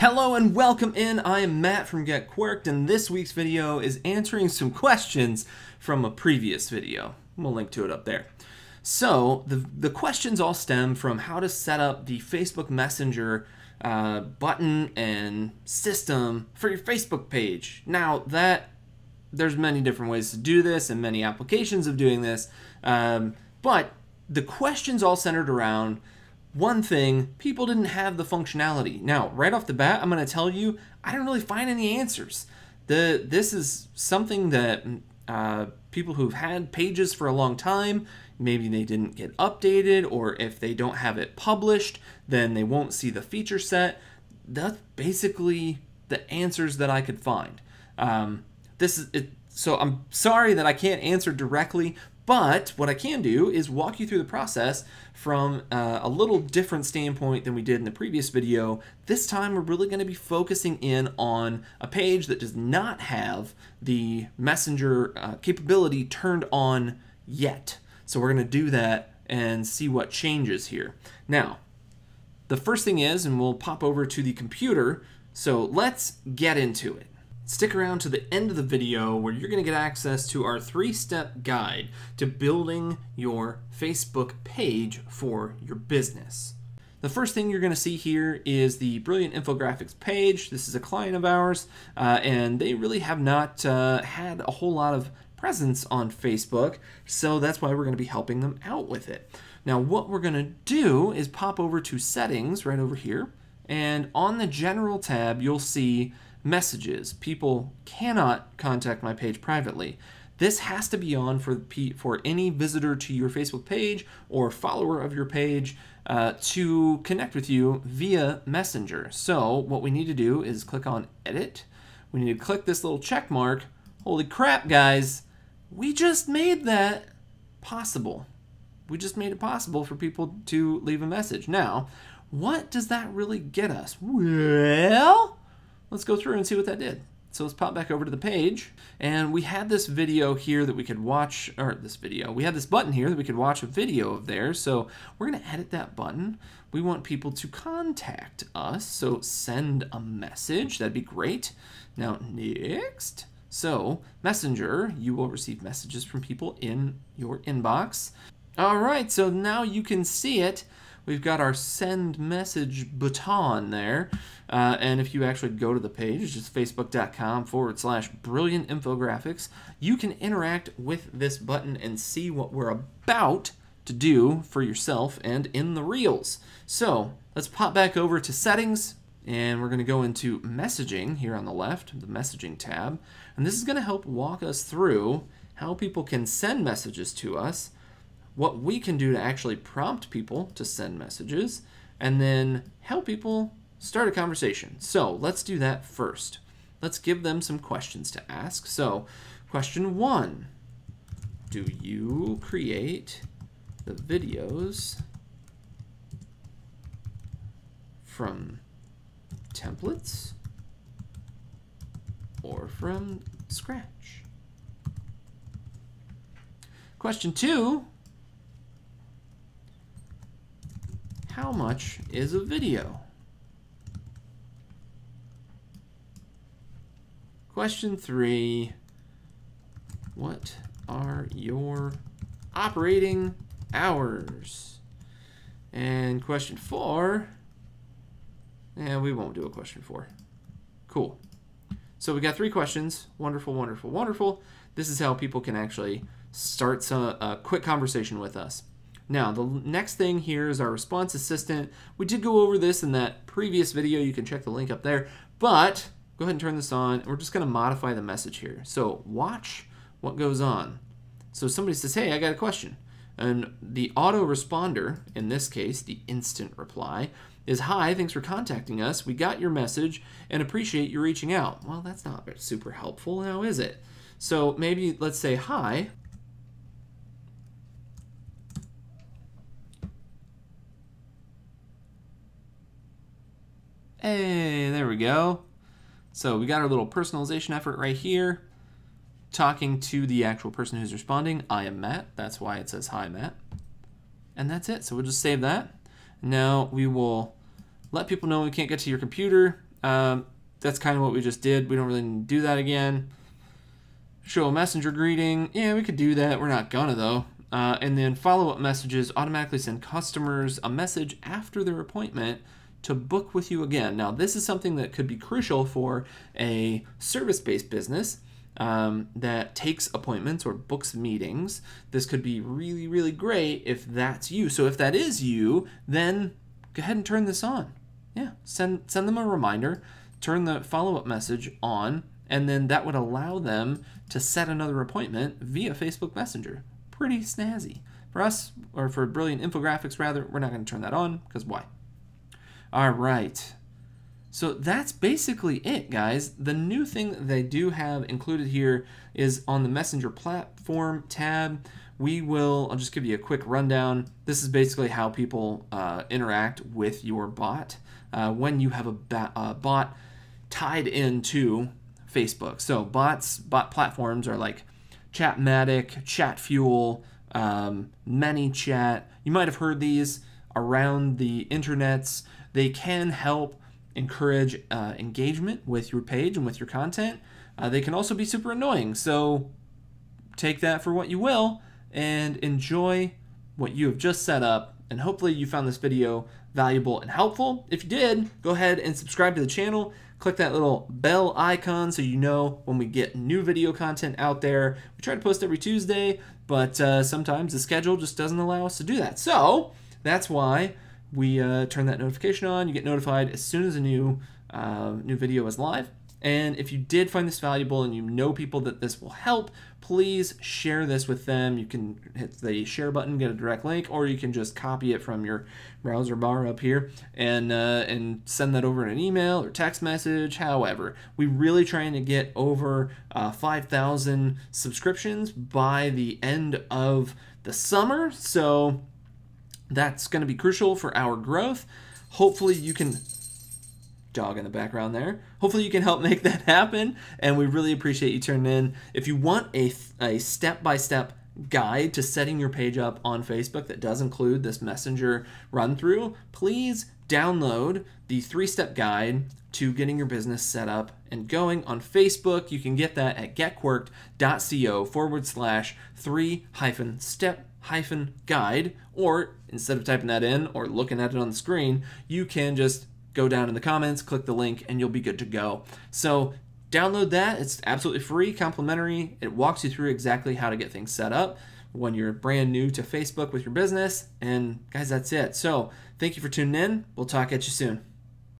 Hello and welcome in. I am Matt from Get Quirked, and this week's video is answering some questions from a previous video. We'll link to it up there. So the, the questions all stem from how to set up the Facebook Messenger uh, button and system for your Facebook page. Now that there's many different ways to do this and many applications of doing this, um, but the questions all centered around one thing, people didn't have the functionality. Now, right off the bat, I'm going to tell you, I don't really find any answers. The This is something that uh, people who've had pages for a long time, maybe they didn't get updated, or if they don't have it published, then they won't see the feature set. That's basically the answers that I could find. Um, this is it, so I'm sorry that I can't answer directly, but what I can do is walk you through the process from uh, a little different standpoint than we did in the previous video. This time we're really going to be focusing in on a page that does not have the messenger uh, capability turned on yet. So we're going to do that and see what changes here. Now, the first thing is, and we'll pop over to the computer, so let's get into it. Stick around to the end of the video where you're going to get access to our three-step guide to building your Facebook page for your business. The first thing you're going to see here is the Brilliant Infographics page. This is a client of ours, uh, and they really have not uh, had a whole lot of presence on Facebook, so that's why we're going to be helping them out with it. Now, what we're going to do is pop over to Settings right over here, and on the General tab, you'll see messages. People cannot contact my page privately. This has to be on for, for any visitor to your Facebook page or follower of your page uh, to connect with you via Messenger. So what we need to do is click on Edit. We need to click this little check mark. Holy crap, guys. We just made that possible. We just made it possible for people to leave a message. Now, what does that really get us? Well, let's go through and see what that did. So let's pop back over to the page. And we had this video here that we could watch, or this video, we had this button here that we could watch a video of there, So we're going to edit that button. We want people to contact us. So send a message. That'd be great. Now, next. So, Messenger, you will receive messages from people in your inbox. All right, so now you can see it we've got our send message button there. Uh, and if you actually go to the page, just facebook.com forward slash brilliant infographics, you can interact with this button and see what we're about to do for yourself and in the reels. So let's pop back over to settings and we're going to go into messaging here on the left, the messaging tab. And this is going to help walk us through how people can send messages to us what we can do to actually prompt people to send messages, and then help people start a conversation. So let's do that first. Let's give them some questions to ask. So, question one Do you create the videos from templates or from scratch? Question two how much is a video? Question three, what are your operating hours? And question four, and we won't do a question four. Cool. So we got three questions. Wonderful, wonderful, wonderful. This is how people can actually start some, a quick conversation with us. Now, the next thing here is our response assistant. We did go over this in that previous video. You can check the link up there. But go ahead and turn this on. We're just going to modify the message here. So watch what goes on. So somebody says, hey, I got a question. And the autoresponder, in this case, the instant reply, is Hi, thanks for contacting us. We got your message and appreciate you reaching out. Well, that's not super helpful now, is it? So maybe let's say, Hi, Hey, there we go. So we got our little personalization effort right here, talking to the actual person who's responding. I am Matt. That's why it says hi, Matt. And that's it. So we'll just save that. Now we will let people know we can't get to your computer Um, that's kind of what we just did. We don't really need to do that again. Show a messenger greeting. Yeah, we could do that. We're not gonna though. Uh, and then follow up messages automatically send customers a message after their appointment to book with you again. Now, this is something that could be crucial for a service based business um, that takes appointments or books meetings. This could be really, really great if that's you. So, if that is you, then go ahead and turn this on. Yeah, send, send them a reminder, turn the follow up message on, and then that would allow them to set another appointment via Facebook Messenger. Pretty snazzy. For us, or for Brilliant Infographics rather, we're not going to turn that on because why? All right. So that's basically it, guys. The new thing that they do have included here is on the Messenger platform tab. We will, I'll just give you a quick rundown. This is basically how people uh, interact with your bot uh, when you have a bot tied into Facebook. So bots, bot platforms are like Chatmatic, Chatfuel, um, ManyChat. You might have heard these around the internets. They can help encourage uh, engagement with your page and with your content. Uh, they can also be super annoying. So take that for what you will and enjoy what you have just set up. And hopefully, you found this video valuable and helpful. If you did, go ahead and subscribe to the channel. Click that little bell icon so you know when we get new video content out there. We try to post every Tuesday, but uh, sometimes the schedule just doesn't allow us to do that. So that's why we uh, turn that notification on. You get notified as soon as a new uh, new video is live. And if you did find this valuable and you know people that this will help, please share this with them. You can hit the share button, get a direct link, or you can just copy it from your browser bar up here and uh, and send that over in an email or text message. However, we really trying to get over uh, 5,000 subscriptions by the end of the summer. So that's going to be crucial for our growth. Hopefully, you can dog in the background there. Hopefully you can help make that happen and we really appreciate you tuning in. If you want a, a step-by-step guide to setting your page up on Facebook that does include this messenger run through, please download the three-step guide to getting your business set up and going on Facebook. You can get that at getquirked.co forward slash three hyphen step hyphen guide, or instead of typing that in or looking at it on the screen, you can just go down in the comments, click the link, and you'll be good to go. So download that. It's absolutely free, complimentary. It walks you through exactly how to get things set up when you're brand new to Facebook with your business. And guys, that's it. So thank you for tuning in. We'll talk at you soon.